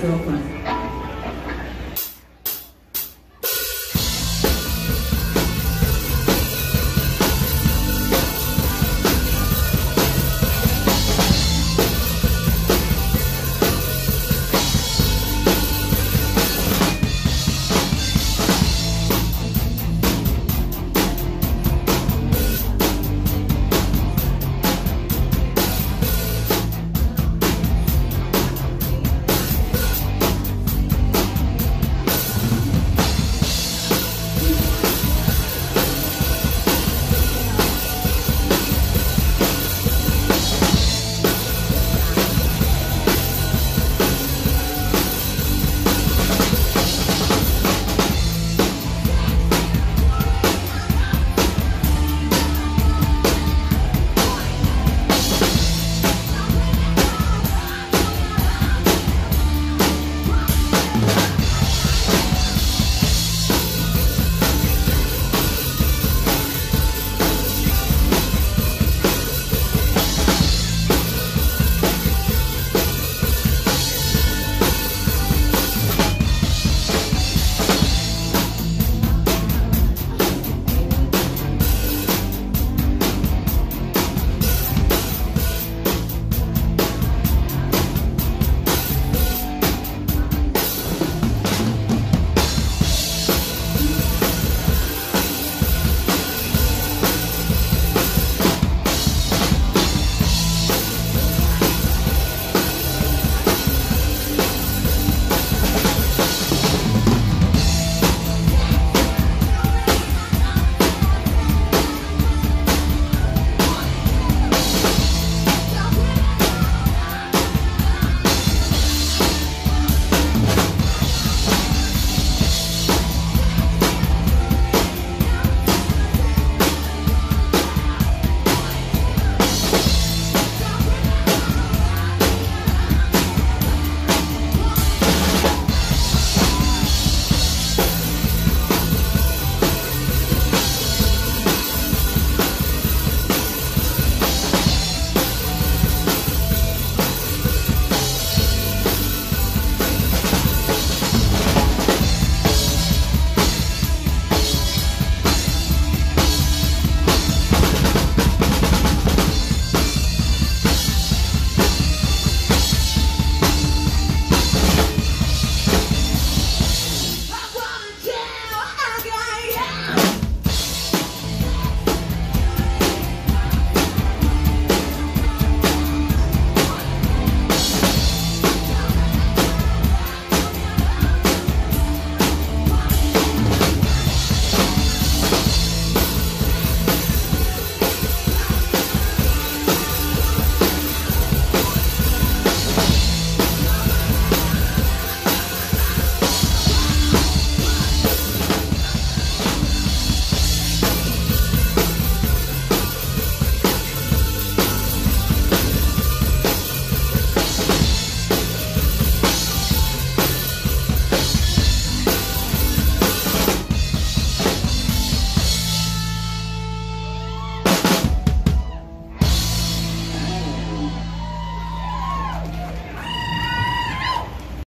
girlfriend.